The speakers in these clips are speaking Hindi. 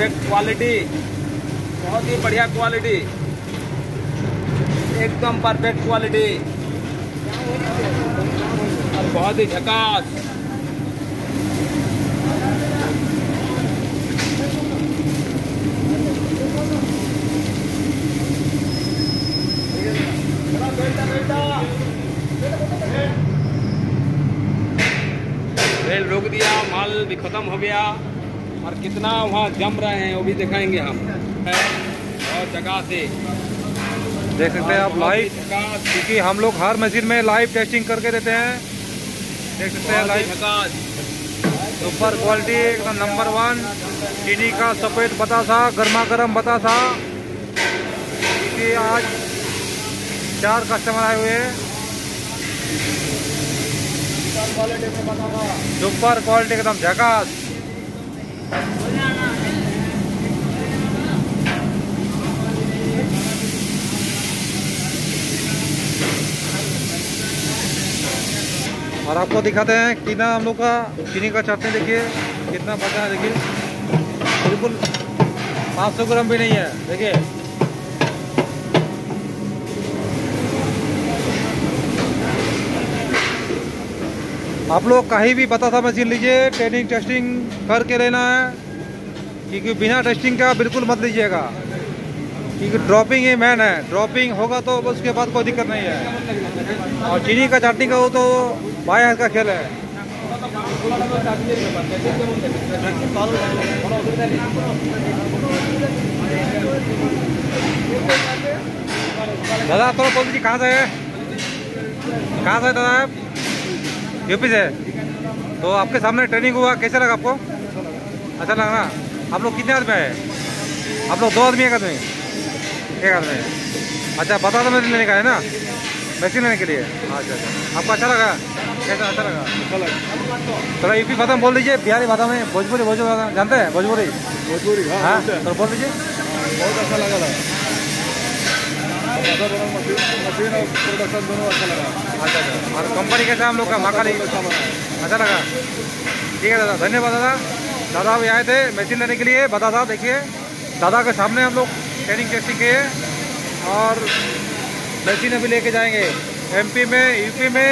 परफेक्ट क्वालिटी बहुत ही बढ़िया क्वालिटी एकदम परफेक्ट क्वालिटी और बहुत ही झकास. रेल रोक दिया, माल भी खत्म हो गया. और कितना वहाँ जम रहे हैं वो भी दिखाएँगे हम। और जगह से। देख सकते हैं आप लाइव क्योंकि हम लोग हर मशीन में लाइव टेस्टिंग करके देते हैं। देख सकते हैं लाइव सुपर क्वालिटी एकदम नंबर वन चीनी का सफ़ेद बतासा गर्मा गर्म बतासा। क्योंकि आज चार कस्टमर आए हुए हैं। सुपर क्वालिटी एकदम झकास और आपको दिखाते हैं कितना हम लोग का चीनी का चटनी, देखिए, कितना बचा है, देखिए। बिल्कुल 500 ग्राम भी नहीं है, देखिए। आप लोग कहीं भी बतासा मशीन लीजिए ट्रेनिंग टेस्टिंग करके लेना है। क्योंकि बिना टेस्टिंग का बिल्कुल मत लीजिएगा। क्योंकि ड्रॉपिंग ही मैन है। ड्रॉपिंग होगा तो उसके बाद कोई दिक्कत नहीं है। और चीनी का चाटनी का वो तो बाएँ हाथ का खेल है। दादा तो बोल दीजिए, कहाँ से है कहाँ से दादा आप? यूपी से। तो आपके सामने ट्रेनिंग हुआ कैसा लगा आपको? अच्छा लगा ना? आप लोग कितने आदमी आए? आप लोग दो आदमी एक आदमी? एक आदमी। अच्छा बता दो लेने का है ना? वैक्सीन लेने के लिए। अच्छा अच्छा। आपको अच्छा लगा? कैसा अच्छा लगा? थोड़ा यूपी भाषा में बोल दीजिए बिहारी भाषा में भोजपुरी भोजपुरी भाषा जानते हैं? भोजपुरी? भोजपुरी हाँ हाँ? हैं। तो बोल दीजिए। बहुत अच्छा लगा था। और अच्छा अच्छा कंपनी कैसा है हम लोग का महाकाली बहुत अच्छा लगा। ठीक है दादा, धन्यवाद दादा। दादा अभी आए थे मशीन लेने के लिए। बता साहब देखिए। दादा के सामने हम लोग ट्रेनिंग टेस्टिंग किए और मशीन अभी लेके जाएँगे। एमपी में यूपी में।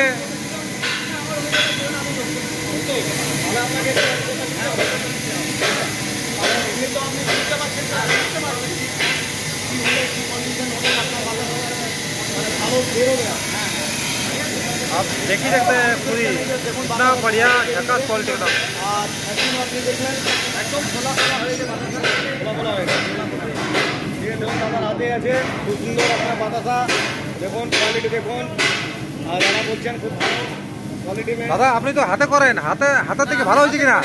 आप देख ही सकते हैं पूरी इतना बढ़िया झकास क्वालिटी एकदम একদম খোলা খোলা হয়ে গেছে খোলা খোলা হয়ে গেছে ঠিক আছে দেখুন আমার হাতে আছে খুব সুন্দর আপনার বাতাসা দেখুন কোয়ালিটি দেখুন আর যারা বলছেন খুব ভালো কোয়ালিটি মে দাদা আপনি তো হাতে করেন হাতে হাতের থেকে ভালো হয়েছে কিনা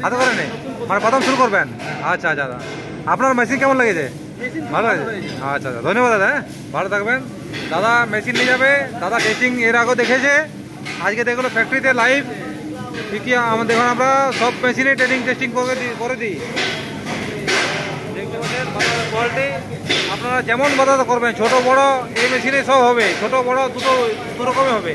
হাতে করেন মানে প্রথম শুরু করবেন আচ্ছা আচ্ছা দাদা আপনার মেশিন কেমন লেগেছে ভালো আছে আচ্ছা আচ্ছা ধন্যবাদ দাদা হ্যাঁ ভালো থাকবেন দাদা মেশিন নিয়ে যাবে, দাদা টেস্টিং এর আগেও দেখেছে, আজকে দেখল ফ্যাক্টরিতে লাইভ কি আমাদের দেখুন আমরা, সব মেশিনে ট্রেনিং টেস্টিং করে দিই করে দিই। কোয়ালিটি আপনারা যেমন বাজার করবেন, ছোট বড় এই মেশিনে সব হবে, ছোট বড় দুটো দু রকমই হবে।